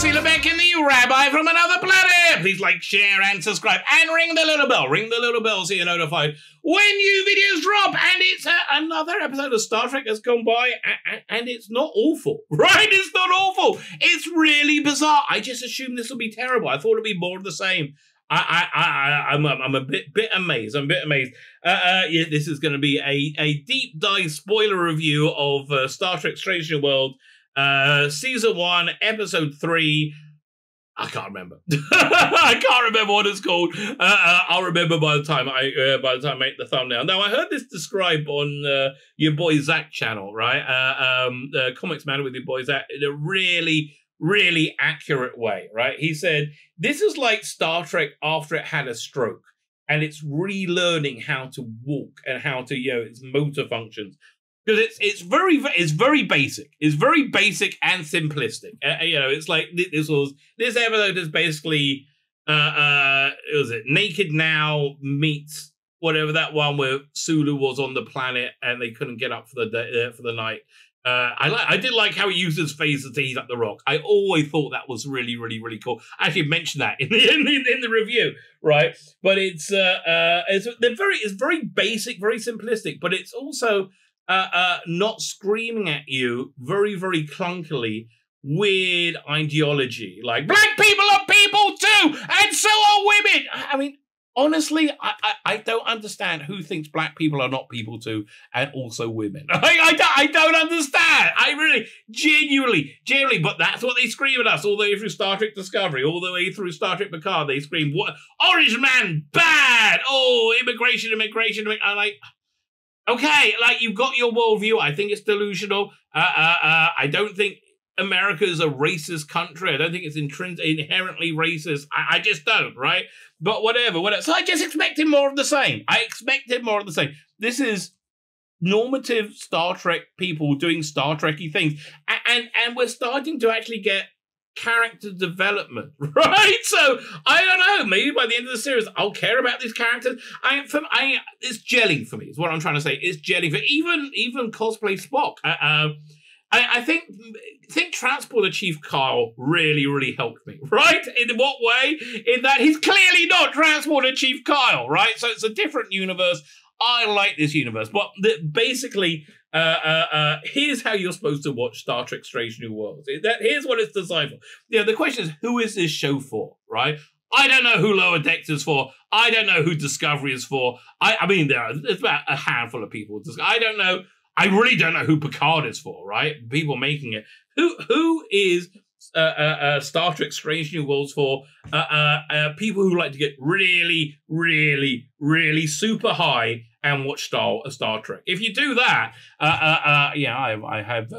Tzvi Lebetkin the Rabbi from another planet. Please like, share, and subscribe, and ring the little bell. Ring the little bell so you're notified when new videos drop. And it's uh, another episode of Star Trek has gone by, and it's not awful, right? It's not awful. It's really bizarre. I just assumed this would be terrible. I thought it'd be more of the same. I, I, I, I'm, I'm a bit, bit amazed. I'm a bit amazed. Uh, uh, yeah, this is going to be a, a deep dive spoiler review of uh, Star Trek: Strange World, uh, season one, episode three. I can't remember. I can't remember what it's called. Uh, uh, I'll remember by the time I uh, by the time I make the thumbnail. Now I heard this described on uh, your boy Zach channel, right? Uh, um, Comics Matter with your boy Zach in a really really accurate way, right? He said, This is like Star Trek after it had a stroke and it's relearning how to walk and how to, you know, its motor functions. Because it's it's very it's very basic. It's very basic and simplistic. Uh, you know, it's like this was this episode is basically uh uh was it Naked Now meets whatever that one where Sulu was on the planet and they couldn't get up for the day, uh, for the night. Uh, I like. I did like how he used his phaser to heat up the rock. I always thought that was really, really, really cool. I actually mentioned that in the in the, in the review, right? But it's uh, uh, it's they're very it's very basic, very simplistic, but it's also uh, uh, not screaming at you very, very clunkily weird ideology like black people are people too, and so are women. I mean, honestly, I, I, I, don't understand who thinks black people are not people too, and also women. I, I, don't, I don't understand. I really, genuinely, genuinely, but that's what they scream at us all the way through Star Trek Discovery, all the way through Star Trek Picard. They scream, "What orange man bad? Oh, immigration, immigration." I'm like, okay, like you've got your worldview. I think it's delusional. Uh, uh, uh, I don't think America is a racist country. I don't think it's intrins- inherently racist. I, I, just don't, right? But whatever, whatever. So I just expected more of the same. I expected more of the same. This is normative Star Trek people doing Star Trekky things, and, and and we're starting to actually get character development, right? So I don't know. Maybe by the end of the series, I'll care about these characters. I, for, I, it's gelling for me. Is what I'm trying to say. It's gelling for even even cosplay Spock. Uh, uh, I, I think think Transporter Chief Kyle really, really helped me, right? In what way? In that he's clearly not Transporter Chief Kyle, right? So it's a different universe. I like this universe, but the, basically, uh, uh, uh, here's how you're supposed to watch Star Trek: Strange New Worlds. That here's what it's designed for. Yeah, the question is, who is this show for, right? I don't know who Lower Decks is for. I don't know who Discovery is for. I, I mean, there are there's about a handful of people. I don't know I really don't know who Picard is for, right? People making it. Who who is uh, uh, uh, Star Trek: Strange New Worlds for uh, uh, uh, people who like to get really, really, really super high and watch Star uh, Star Trek. If you do that, uh, uh, yeah, I, I have.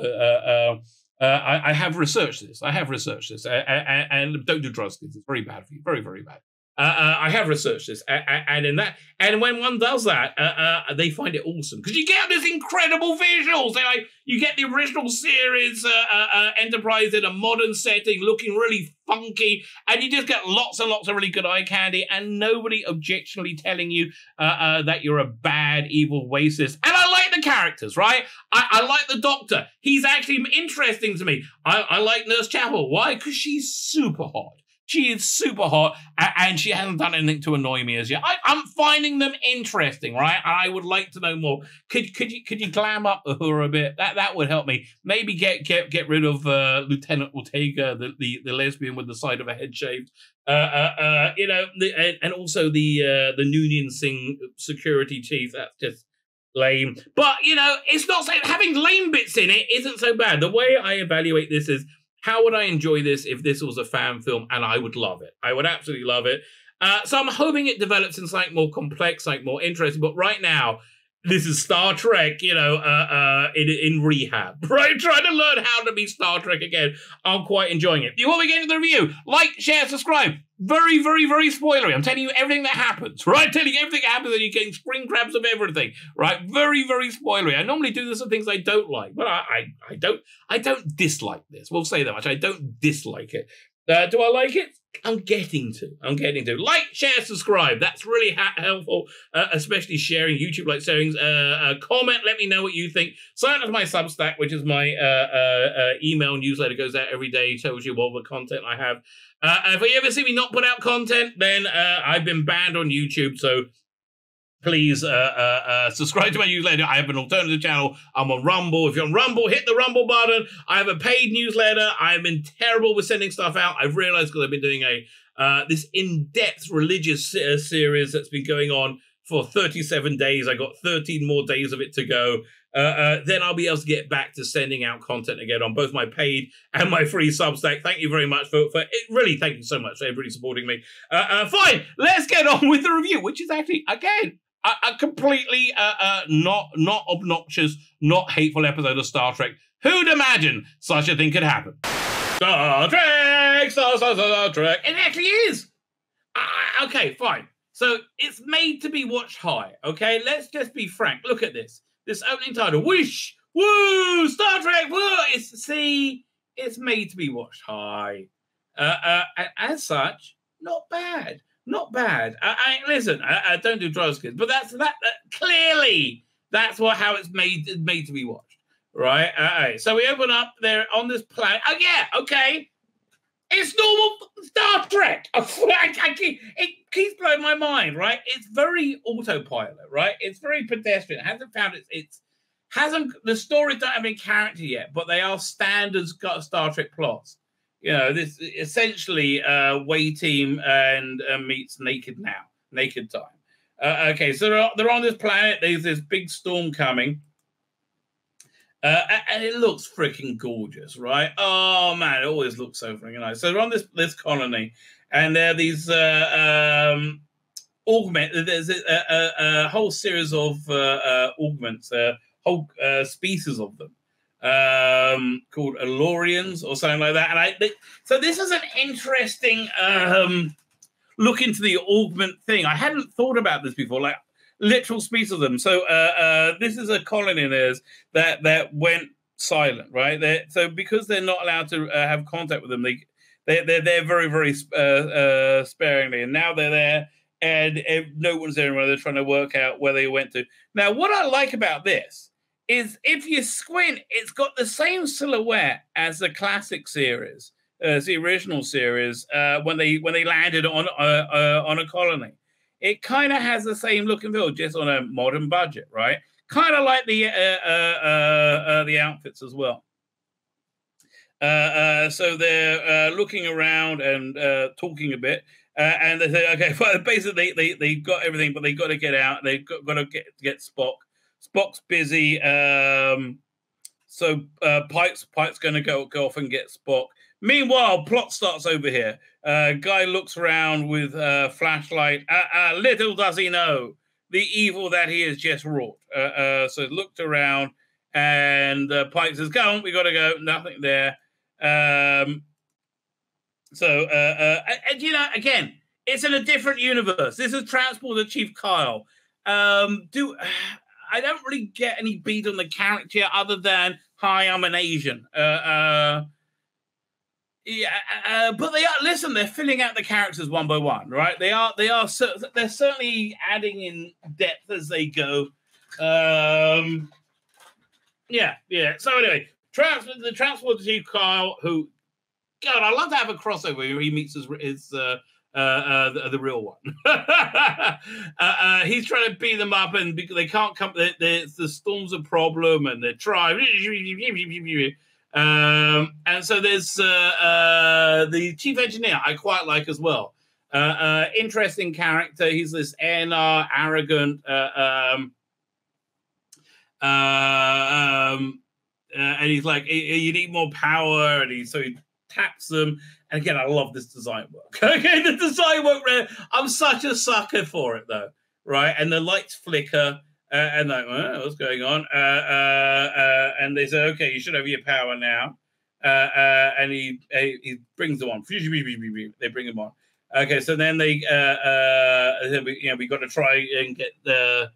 I, I, have researched this. I have researched this, and, and don't do drugs it's very bad for you. Very, very bad. Uh, uh, I have researched this, uh, and in that, and when one does that, uh, uh, they find it awesome because you get this incredible visuals. They like you get the original series uh, Enterprise in a modern setting, looking really funky, and you just get lots and lots of really good eye candy, and nobody objectionably telling you that you're a bad, evil racist. And I like the characters, right? I, I like the Doctor. He's actually interesting to me. I, I like Nurse Chapel. Why? Because she's super hot. She is super hot and she hasn't done anything to annoy me as yet. I, am finding them interesting, right? I would like to know more. Could could you could you glam up her a bit? That that would help me. Maybe get get get rid of uh, Lieutenant Ortega, the, the, the lesbian with the side of a head shaved. Uh, uh, uh, you know, the, and, and also the uh, the Noonien Singh security chief. That's just lame. But you know, it's not so having lame bits in it isn't so bad. The way I evaluate this is how would I enjoy this if this was a fan film? And I would love it. I would absolutely love it. Uh, so I'm hoping it develops into something more complex, like more interesting. But right now, this is Star Trek, you know, uh, uh, in, in rehab, right? Trying to learn how to be Star Trek again. I'm quite enjoying it. Before we get into the review, like, share, subscribe. Very, very, very spoilery. I'm telling you everything that happens, right? Telling you everything that happens, and you're getting spring crabs of everything, right? Very, very spoilery. I normally do this with things I don't like, but I, I, I don't, I don't dislike this. We'll say that much. I don't dislike it. Uh, do I like it? I'm getting to. I'm getting to. Like, share, subscribe. That's really ha- helpful, uh, especially sharing YouTube like settings. Uh, uh, comment, let me know what you think. Sign up to my Substack, which is my uh, uh, uh, email newsletter. Goes out every day, tells you all the content I have. if you ever see me not put out content, then I've been banned on YouTube. So please uh, uh, uh, subscribe to my newsletter. I have an alternative channel. I'm on Rumble. If you're on Rumble, hit the Rumble button. I have a paid newsletter. I've been terrible with sending stuff out. I've realized because I've been doing a uh, this in-depth religious uh, series that's been going on for 37 days. I got 13 more days of it to go. Uh, then I'll be able to get back to sending out content again on both my paid and my free Substack. Thank you very much for, for it. Really, thank you so much for everybody supporting me. fine, let's get on with the review, which is actually, again, a, completely uh, uh, not not obnoxious, not hateful episode of Star Trek. Who'd imagine such a thing could happen? Star Trek, Star, Star, Star Trek. It actually is. Uh, okay, fine. So it's made to be watched high. Okay, let's just be frank. Look at this. This opening title. Whoosh, woo, Star Trek. Woo. It's see, it's made to be watched high. Uh, uh, as such, not bad not bad. I, I listen. I, I, don't do drugs, kids, but that's that, that, Clearly, that's what how it's made made to be watched, right? All right. So we open up there on this planet. Oh yeah, okay. It's normal Star Trek. I, keep, it keeps blowing my mind, right? It's very autopilot, right? It's very pedestrian. It hasn't found its its hasn't the stories don't have any character yet, but they are standards got Star Trek plots you know, this essentially uh, Way Team and uh, meets Naked Now, Naked Time. Uh, okay, so they're, they're on this planet. There's this big storm coming. Uh, and it looks freaking gorgeous, right? Oh man, it always looks so freaking nice. So they're on this this colony, and there are these uh, um, augment. There's a, a, a, whole series of uh, uh augments, uh, whole uh, species of them, um, called Illyrians or something like that. And I, they, so this is an interesting um, look into the augment thing. I hadn't thought about this before, like literal species of them. So uh, uh, this is a colony theirs that that went silent, right? They're, so because they're not allowed to uh, have contact with them, they they they're there very very uh, uh, sparingly, and now they're there. And no one's there anymore. They're trying to work out where they went to. Now, what I like about this is if you squint, it's got the same silhouette as the classic series, as the original series, uh, when they when they landed on uh, uh on a colony. It kind of has the same look and feel, just on a modern budget, right? Kind of like the uh, uh, the outfits as well. so they're looking around and talking a bit. and they say, okay, well, basically they, they, they got everything, but they've got to get out. They've got, got to get, get Spock. Spock's busy. Um, so uh, Pike's Pike's going to go go off and get Spock. Meanwhile, plot starts over here. Uh, guy looks around with a flashlight. Uh, uh, little does he know the evil that he has just wrought. Uh, uh, so looked around, and Pike says, "Go on, we got to go." Nothing there. Um, so, and, you know, again, it's in a different universe. This is Transporter Chief Kyle. Um, do I don't really get any beat on the character other than hi, I'm an Asian. Uh, uh, yeah, uh, uh but they are. Listen, they're filling out the characters one by one, right? They are. They are. They're certainly adding in depth as they go. Um, yeah, yeah. So anyway, trans- the transport chief Kyle, who, God, I love to have a crossover where he meets his, his uh, uh, uh, the, the, real one. uh, uh, he's trying to beat them up, and because they can't come. They, they, the storm's a problem, and they're trying. Um, and so there's uh, uh, the chief engineer. I quite like as well. Uh, interesting character. He's this Aenar arrogant. Um, um, and he's like, you need more power, and he so he taps them and again, I love this design work. okay, the design work, I'm such a sucker for it though, right? And the lights flicker. Uh, and like, what's going on? Uh, uh, uh, and they say, okay, you should have your power now. Uh, uh, and he he brings them on. They bring him on. Okay, so then they, you know, we got to try and get the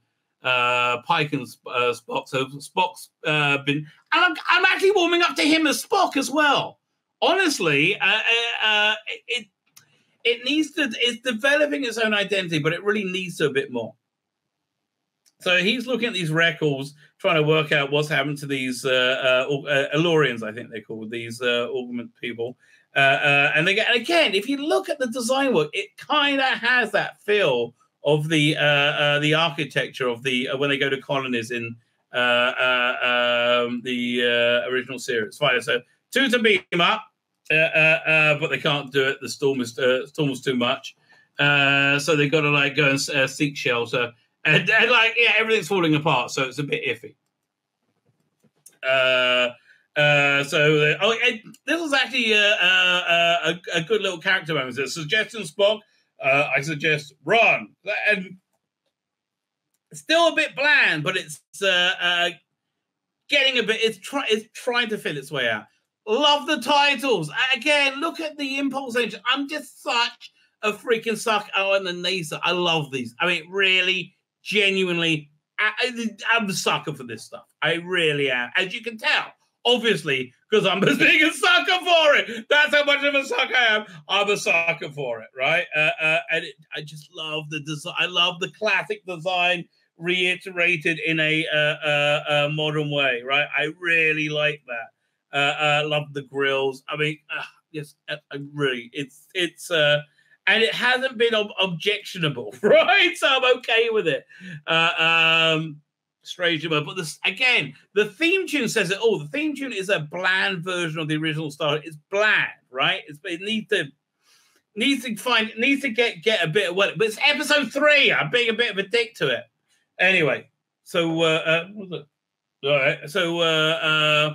Pike and Spock. So Spock's been, and I'm, I'm actually warming up to him as Spock as well. Honestly, uh, uh, uh, it it needs to. It's developing its own identity, but it really needs to a bit more. So he's looking at these records, trying to work out what's happened to these uh, uh, uh I think they're called, these uh, augment people. Uh, uh, and and again, if you look at the design work, it kind of has that feel of the uh, uh, the architecture of the when they go to colonies in um, the original series. Fine, so two to up, uh, uh, uh, but they can't do it. The storm is uh, storm too much, uh, so they've got to like go and uh, seek shelter, and, and like yeah, everything's falling apart, so it's a bit iffy. Uh, uh, so oh, this was actually uh, uh, a, a good little character moment. So Spock. Uh, I suggest run, and still a bit bland, but it's uh, uh, getting a bit. It's trying. It's trying to fill its way out. Love the titles again. Look at the impulse engine. I'm just such a freaking suck. Oh, and the NASA. I love these. I mean, really, genuinely, I, I'm a sucker for this stuff. I really am, as you can tell obviously, because I'm as big a sucker for it. That's how much of a sucker I am. I'm a sucker for it, right? Uh, uh, and it, I just love the design. I love the classic design reiterated in a, uh, modern way, right? I really like that. I uh, uh, love the grills. I mean, uh, yes, I really, it's it's. and it hasn't been ob- objectionable, right? So I'm okay with it. Uh, um, strange but this again the theme tune says it all the theme tune is a bland version of the original style it's bland right it's, it needs to needs to find needs to get get a bit of what but it's episode three i'm being a bit of a dick to it anyway so uh, uh what was it all right so uh uh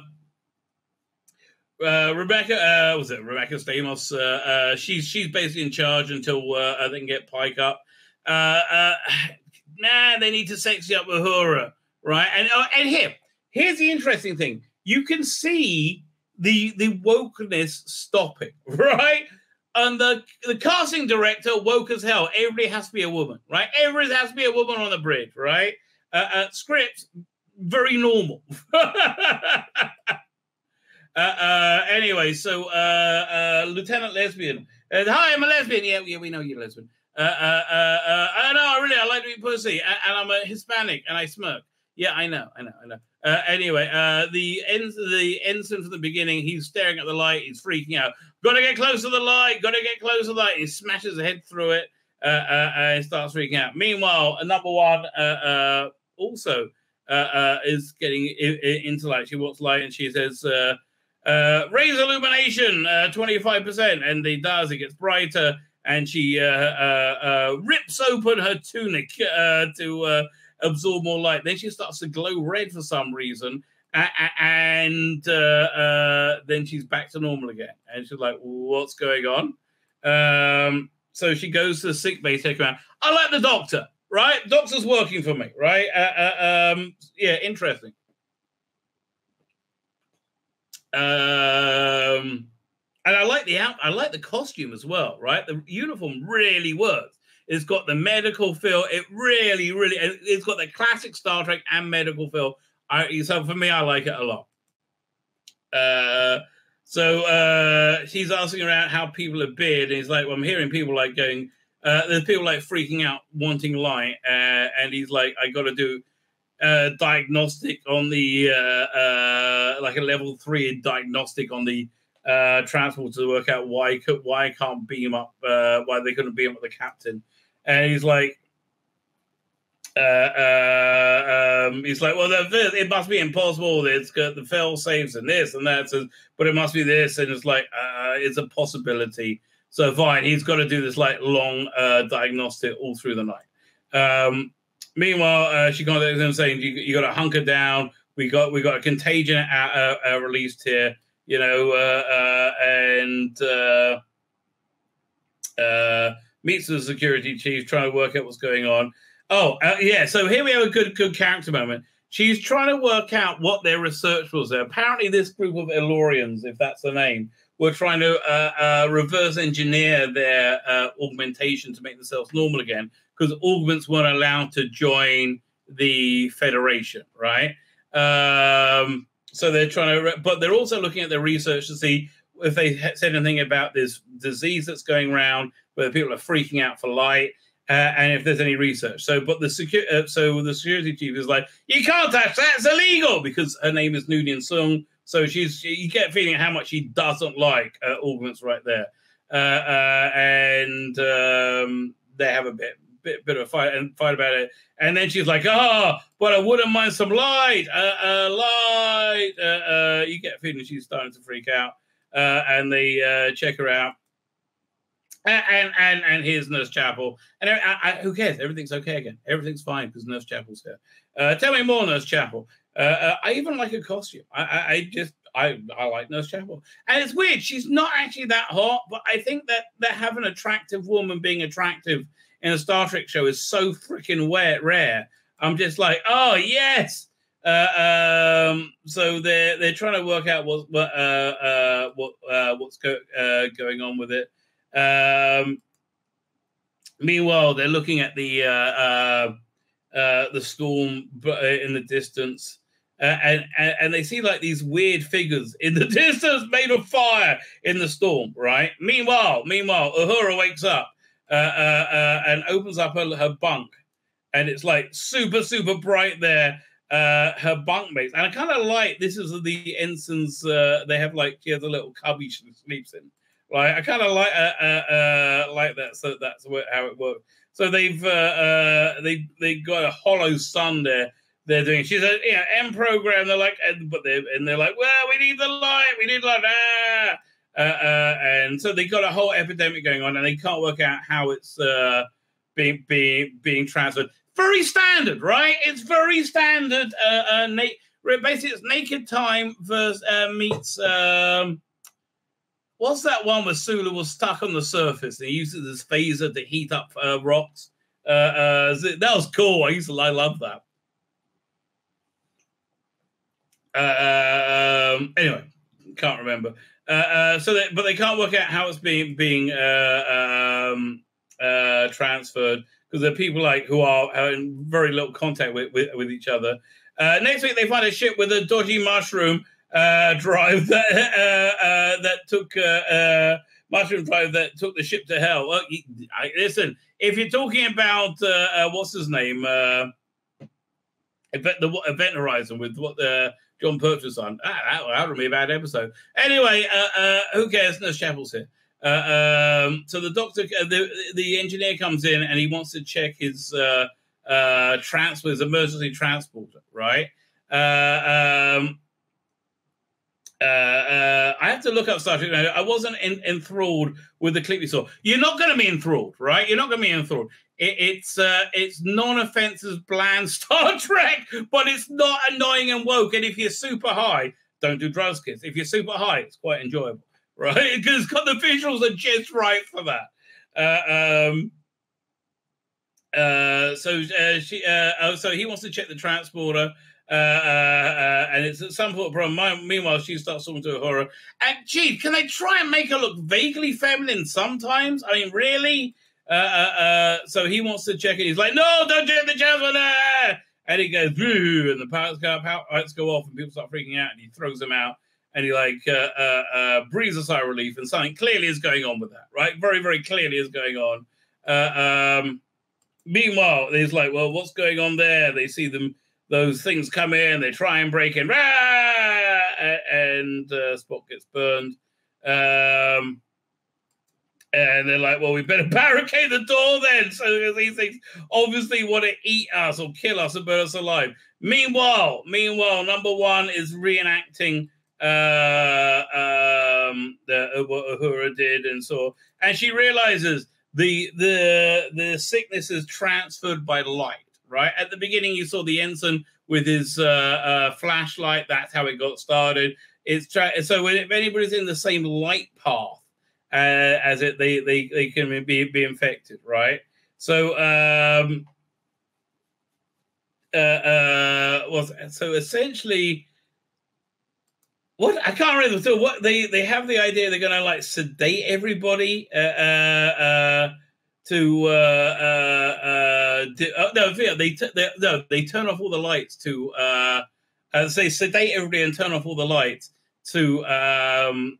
uh, Rebecca, uh, was it Rebecca Stamos? Uh, uh, she's she's basically in charge until uh, they can get Pike up. Uh, uh, nah, they need to sexy up Uhura right? And uh, and here, here's the interesting thing: you can see the the wokeness stopping, right? And the the casting director woke as hell. Everybody has to be a woman, right? Everybody has to be a woman on the bridge, right? Uh, uh, scripts very normal. uh, uh, anyway, so uh, uh, Lieutenant Lesbian. Uh, Hi, I'm a lesbian. Yeah, yeah, we know you're a lesbian. Uh, uh, uh, no, really, I like to eat pussy, and, and I'm a Hispanic, and I smirk. Yeah, I know, I know, I know. Uh, anyway, uh, the the ensign from the beginning, he's staring at the light, he's freaking out. Gotta get close to the light, gotta get close to the light. He smashes his head through it uh, uh, and starts freaking out. Meanwhile, number one also uh, is getting into light. She walks light and she says, raise illumination 25%. And he does, it gets brighter. And she uh uh rips open her tunic to uh absorb more light. Then she starts to glow red for some reason, and uh, uh, then she's back to normal again. And she's like, "What's going on?" Um, so she goes to the sick bay, take her out. I like the doctor, right? Doctor's working for me, right? Uh, uh um, yeah, interesting. Um, and I like the out. I like the costume as well, right? The uniform really works. It's got the medical feel. It really, really, it's got the classic Star Trek and medical feel. I, so for me, I like it a lot. Uh, so uh, she's asking around how people have been. And he's like, well, I'm hearing people like going, uh, there's people like freaking out, wanting light. Uh, and he's like, I got to do a diagnostic on the, uh, uh, like a level three diagnostic on the uh, transport to work out why could, why can't beam up, uh, why they couldn't beam up the captain and he's like, uh, uh, um, he's like, well, the, it must be impossible. It's got the fail saves and this and that, so, but it must be this, and it's like, uh, it's a possibility. So fine, he's got to do this like long uh, diagnostic all through the night. Um, meanwhile, uh, she contacts him saying, "You, you got to hunker down. We got we got a contagion uh, uh, released here, you know, uh, uh, and." Uh, meets the security chief, trying to work out what's going on. Oh, yeah. So here we have a good, good character moment. She's trying to work out what their research was there. Apparently, this group of Illyrians, if that's the name, were trying to reverse engineer their augmentation to make themselves normal again because augments weren't allowed to join the Federation, right? Um, so they're trying to, but they're also looking at their research to see if they said anything about this disease that's going around, whether people are freaking out for light, uh, and if there's any research. So, but the security, uh, so the security chief is like, you can't touch that; it's illegal because her name is Noonien Sung. So she's you get feeling how much she doesn't like uh, augments right there, uh, uh, and um, they have a bit bit, bit of a fight and fight about it. And then she's like, "Oh, but I wouldn't mind some light, uh, uh, light." Uh, uh, you get a feeling she's starting to freak out, uh, and they uh, check her out. And and and here's Nurse Chapel, and I, I, who cares? Everything's okay again. Everything's fine because Nurse Chapel's here. Uh, tell me more, Nurse Chapel. I even like her costume. I, I, I just I, I like Nurse Chapel, and it's weird. She's not actually that hot, but I think that that having an attractive woman being attractive in a Star Trek show is so freaking rare. I'm just like, oh yes. Uh, um, so they're they're trying to work out what what uh, uh, what uh, what's go, uh, going on with it. Um, meanwhile, they're looking at the uh, the storm in the distance. And, and they see like these weird figures in the distance made of fire in the storm, right? Meanwhile, meanwhile, Uhura wakes up uh, uh, uh, and opens up her, her bunk, and it's like super super bright there. Uh, her bunkmates, and I kind of like this is the ensigns. Uh, they have like has a little cubby she sleeps in. Like I kind of like uh, uh, uh, like that. So that's how it works. So they've uh, uh, they they got a hollow sun there. They're doing. She's a yeah M program. They're like, but they and they're like, well, we need the light. We need light. Ah. Uh, uh, and so they got a whole epidemic going on, and they can't work out how it's uh, being being being transferred. Very standard, right? It's very standard. Uh, uh, na- basically, it's Naked Time versus uh, meets. Um, what's that one where Sulu was stuck on the surface and he uses his phaser to heat up uh, rocks? Uh, uh, that was cool. I used to, I love that. Uh, um, anyway, can't remember. Uh, uh, so, they, but they can't work out how it's being being uh, um, uh, transferred because there are people like who are, in very little contact with with, with each other. Uh, next week, they find a ship with a dodgy mushroom drive that that took mushroom drive that took the ship to hell. Listen, if you're talking about what's his name, event, the Event Horizon with what the John Pertwee on. Ah, that, that would be a bad episode. Anyway, uh, uh, who cares? No Chapel's here. Uh, um, so the doctor, uh, the the engineer comes in and he wants to check his uh, uh, transport, his emergency transporter, right? Uh, um, uh, uh, I have to look up Star Trek. I wasn't enthralled with the clip we saw. You're not going to be enthralled, right? You're not going to be enthralled. It, it's uh, it's non-offensive, bland Star Trek, but it's not annoying and woke. And if you're super high, don't do drugs, kids. If you're super high, it's quite enjoyable, right? Because the visuals are just right for that. Uh, um, uh, so uh, she, uh, oh, so he wants to check the transporter. Uh, uh, uh, and it's at some point problem. Meanwhile, she starts talking to Uhura. And gee, can they try and make her look vaguely feminine sometimes? I mean, really? Uh, uh, so he wants to check it. He's like, no, don't check the Jasmine. And he goes, Boo, and the go, lights go off, and people start freaking out, and he throws them out. And he like breathes a sigh of relief, and something clearly is going on with that, right? Very, very clearly is going on. um, meanwhile, he's like, well, what's going on there? They see them those things come in, they try and break in, rah! and uh, Spock gets burned. Um, and they're like, well, we better barricade the door then. So these things obviously want to eat us or kill us and burn us alive. Meanwhile, meanwhile, number one is reenacting uh, um, the, what Uhura did and so, and she realizes the the the sickness is transferred by light right? At the beginning, you saw the ensign with his uh, uh, flashlight. That's how it got started. It's tra- so if anybody's in the same light path uh, as it, they they they can be be infected, right? So um, uh, uh, was so essentially. What I can't remember. So what they they have the idea they're going to like sedate everybody. Uh, uh, uh, to uh, uh, uh, uh no, they, t- they no they turn off all the lights to uh, uh, say sedate everybody and turn off all the lights to um,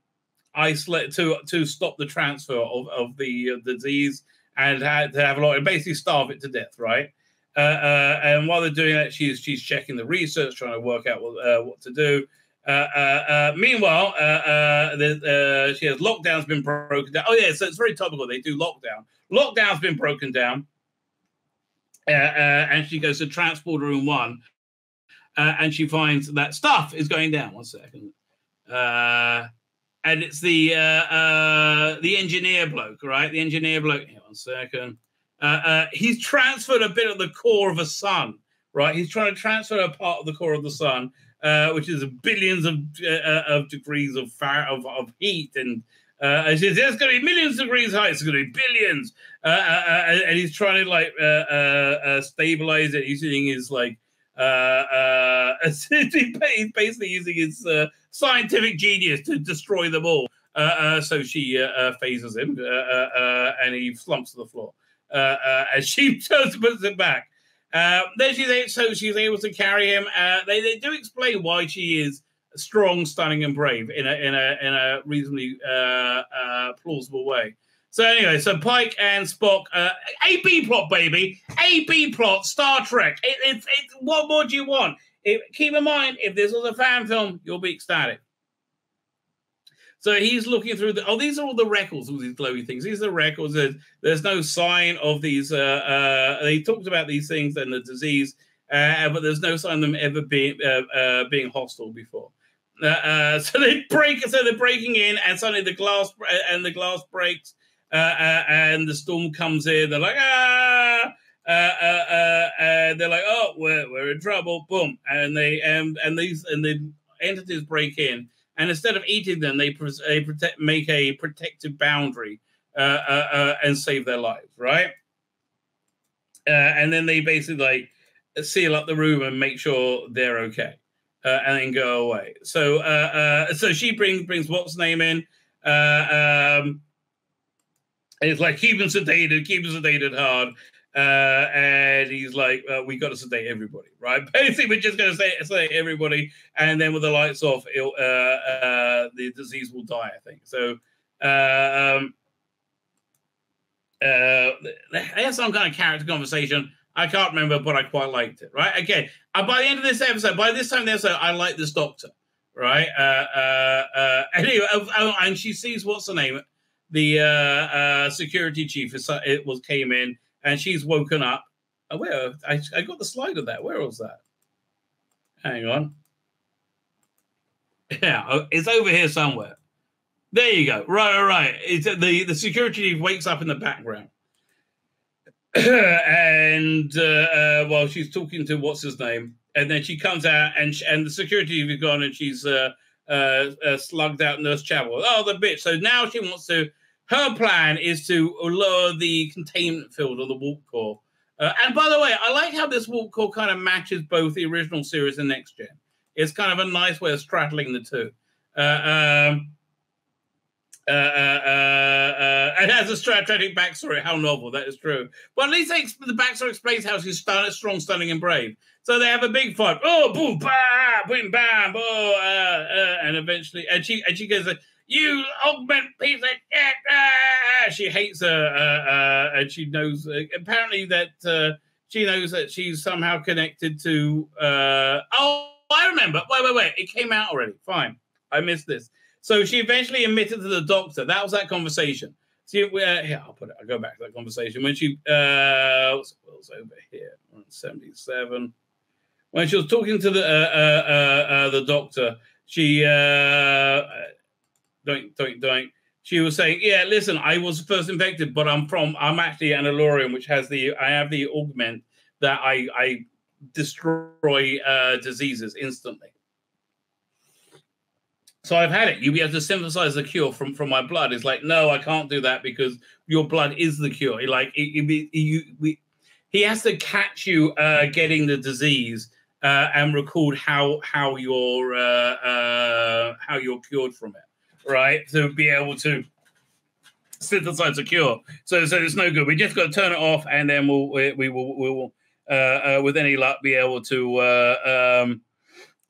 isolate to to stop the transfer of, of the, uh, disease and to have a lot and basically starve it to death, right? Uh, uh, and while they're doing that, she's she's checking the research, trying to work out what, uh, what to do. Uh, uh, meanwhile, the, she has lockdown's been broken down. Oh yeah, so it's very topical. They do lockdown. Lockdown's been broken down, and she goes to transport room one, and she finds that stuff is going down. One second and it's the uh, uh, the engineer bloke, right? The engineer bloke. Here, one second. Uh, uh, he's transferred a bit of the core of a sun, right? He's trying to transfer a part of the core of the sun, uh, which is billions of uh, of degrees of fire of, of heat, and uh, and says there's going to be millions of degrees high. It's going to be billions, uh, uh, uh, and he's trying to like stabilize it. He's using his like he's basically using his scientific genius to destroy them all. Uh, uh, so she uh, phases him, and he slumps to the floor. and she turns puts it back. then she's so she's able to carry him. they they do explain why she is strong, stunning, and brave in a in a in a reasonably plausible way. So anyway, so Pike and Spock, uh, A B plot, baby, A B plot, Star Trek. It, it, it, what more do you want? If, keep in mind, if this was a fan film, you'll be ecstatic. So he's looking through the. Oh, these are all the records, all these glowy things. These are the records. There's, there's no sign of these. Uh, uh, they talked about these things and the disease, uh, but there's no sign of them ever being uh, uh, being hostile before. Uh, so they break. So they're breaking in, and suddenly the glass and the glass breaks, and the storm comes in. They're like, ah. Uh, uh, uh, they're like, "Oh, we're, we're in trouble!" Boom, and they and and these and the entities break in, and instead of eating them, they, they protect, make a protective boundary uh, uh, uh, and save their lives, right? and then they basically like seal up the room and make sure they're okay, and then go away. So uh, uh, so she brings brings what's name in. Uh, Um, it's like keep him sedated, keep him sedated hard. Uh, and he's like, uh, "We got to sedate everybody, right? Basically, we're just going to say sedate everybody, and then with the lights off, uh, uh, the disease will die." I think so. Uh, um, uh, there's some kind of character conversation. I can't remember, but I quite liked it. Right? Again, uh, by the end of this episode, by this time, there's I like this doctor. Right? Uh, uh, uh, anyway, oh, and she sees what's the name, the uh, uh, security chief. It was came in and she's woken up. Oh, where I, I got the slide of that. Where was that? Hang on. Yeah, oh, it's over here somewhere. There you go. Right, right, right. It's the the security chief wakes up in the background, and uh, uh, while she's talking to what's his name, and then she comes out, and and the security is gone, and she's uh, uh, uh slugged out Nurse Chapel. Oh, the bitch! So now she wants to her plan is to lower the containment field of the warp core. Uh, and by the way, I like how this warp core kind of matches both the original series and next gen. It's kind of a nice way of straddling the two. Um, uh, uh, uh, uh and has a strategic backstory. How novel that is true. But at least they, the backstory explains how she's strong, stunning, and brave. So they have a big fight. Oh, boom, bam, boom, bam, oh, and eventually, and she and she goes, you augment piece of shit. She hates her, uh, uh, and she knows uh, apparently that uh, she knows that she's somehow connected to. Uh, oh, I remember. Wait, wait, wait. It came out already. Fine. I missed this. So she eventually admitted to the doctor. That was that conversation. See, uh, here, I'll put it. I'll go back to that conversation when she uh, was, was over here, seventy-seven. When she was talking to the uh, uh, uh, uh the doctor, she uh, doink, doink. She was saying, "Yeah, listen, I was first infected, but I'm from. I'm actually an Illyrian, which has the. I have the augment that I I destroy uh, diseases instantly. So I've had it. You'll be able to synthesize the cure from from my blood. It's like, no, I can't do that because your blood is the cure. Like, it, it, you, we, he has to catch you uh, getting the disease uh, and record how how you're uh, uh, how you're cured from it right, to be able to synthesize a cure. So, so it's no good. We just got to turn it off, and then we'll we, we will we will uh, uh, with any luck be able to um,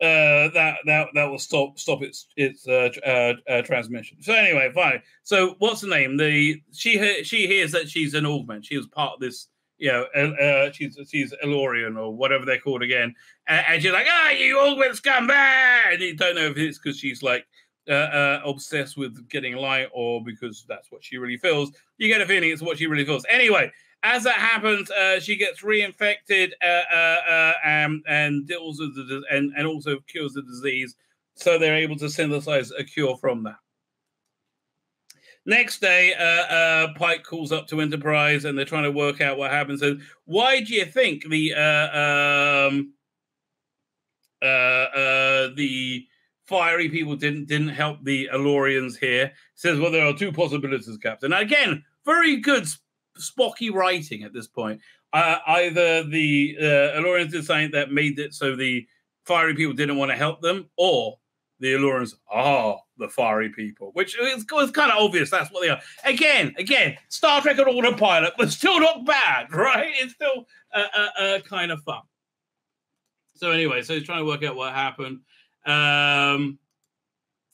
uh, that that that will stop stop its its uh, uh, uh, transmission. So anyway, fine. So what's the name? The she she hears that she's an augment. She was part of this. You know, uh, she's she's Illyrian or whatever they're called again, and, and she's like, "Ah, oh, you augments come back!" And you don't know if it's because she's like uh, uh, obsessed with getting light or because that's what she really feels. You get a feeling it's what she really feels. Anyway, as that happens, uh, she gets reinfected uh, uh, uh um, and deals with the and, and also cures the disease. So they're able to synthesize a cure from that. Next day, uh, Pike calls up to Enterprise and they're trying to work out what happens. And why do you think the um, the fiery people didn't didn't help the Illyrians here? Says, well, there are two possibilities, Captain. Again, very good Spocky writing at this point. Uh, either the uh, Illyrians did something that made it so the fiery people didn't want to help them, or the Illyrians are the fiery people, which is, kind of obvious. That's what they are. Again, again, Star Trek on autopilot, but still not bad, right? It's still uh, uh, uh, kind of fun. So anyway, so he's trying to work out what happened. Um,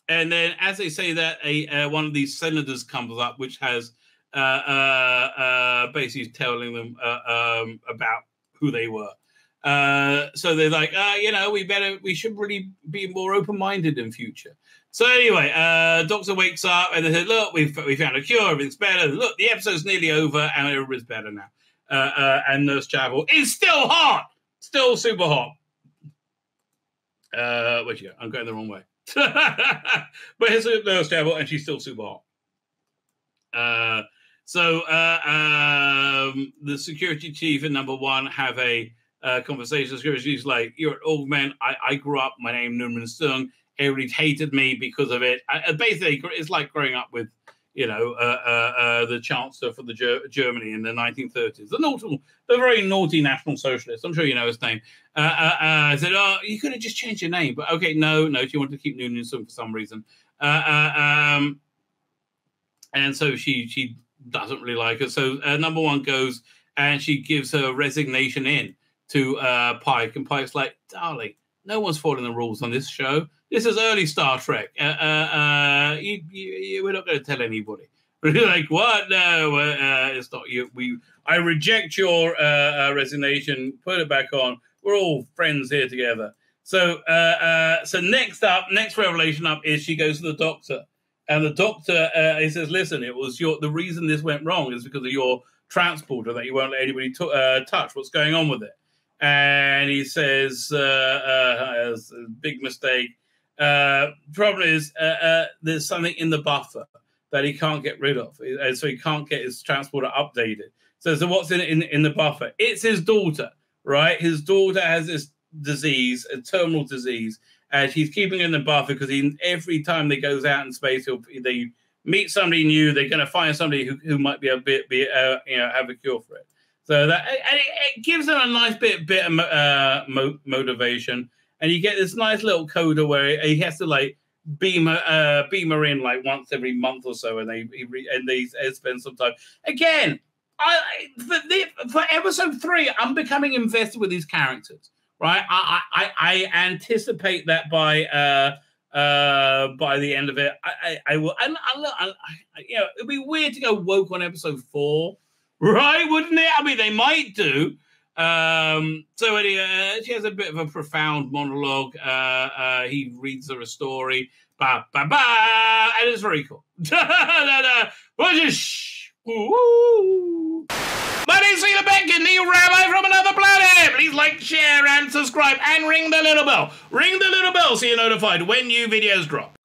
and then, as they say that, a uh, one of these senators comes up, which has uh, uh, uh, basically telling them um, about who they were. Uh, so they're like, uh, you know, we better, we should really be more open-minded in future. So anyway, uh, Doctor wakes up and they say, look, we've we found a cure, everything's better. Look, the episode's nearly over and everything's better now. and Nurse Chapel is still hot, still super hot. Uh, where'd you go? I'm going the wrong way. but here's Nurse Chapel and she's still super hot. Uh, so uh, um, the security chief and number one have a uh, conversation. Security chief's like, "You're an old man. I, I grew up. My name Noonien Sung. Everybody hated me because of it. I, basically, it's like growing up with." You know, uh, uh, uh the chancellor for the Ger- Germany in the 1930s, the naughty, the very naughty National Socialist. I'm sure you know his name. Uh, uh, said, "Oh, you could have just changed your name." But okay, no, no, she wanted to keep Sung for some reason. Um, and so she she doesn't really like her. So uh, number one goes and she gives her resignation in to uh, Pike, and Pike's like, "Darling, no one's following the rules on this show. This is early Star Trek. Uh, uh, uh you, you, we're not going to tell anybody." like, what? No, uh, it's not you. We, I reject your uh resignation. Put it back on. We're all friends here together. So, uh uh so next up, next revelation up is she goes to the doctor and the doctor, uh, he says, "Listen, it was your the reason this went wrong is because of your transporter that you won't let anybody t- uh, touch. What's going on with it?" And he says, uh, uh a "Big mistake. Uh, problem is uh, there's something in the buffer that he can't get rid of, and so he can't get his transporter updated. So, so what's in, in in the buffer? It's his daughter, right? His daughter has this disease, a terminal dise." He's keeping in the buffer because he every time they goes out in space, they meet somebody new. They're going to find somebody who, who might be a bit be uh, you know have a cure for it. So that and it, it gives them a nice bit bit of uh, mo- motivation, and you get this nice little coda where he has to like beam uh beam her in like once every month or so, and they he re- and they spend some time again. I for, the, for episode three, I'm becoming invested with these characters right? I I, I anticipate that by uh uh by the end of it, I I, I will. I, I, I, you know, it'd be weird to go woke on episode four, right? Wouldn't it? I mean, they might do. Um, so anyway, uh, she has a bit of a profound monologue. Uh, uh, he reads her a story, ba ba ba, and it's very cool. da, da, Woo! My name's Tzvi Lebetkin, the rabbi from another planet. Please like, share, and subscribe, and ring the little bell. Ring the little bell so you're notified when new videos drop.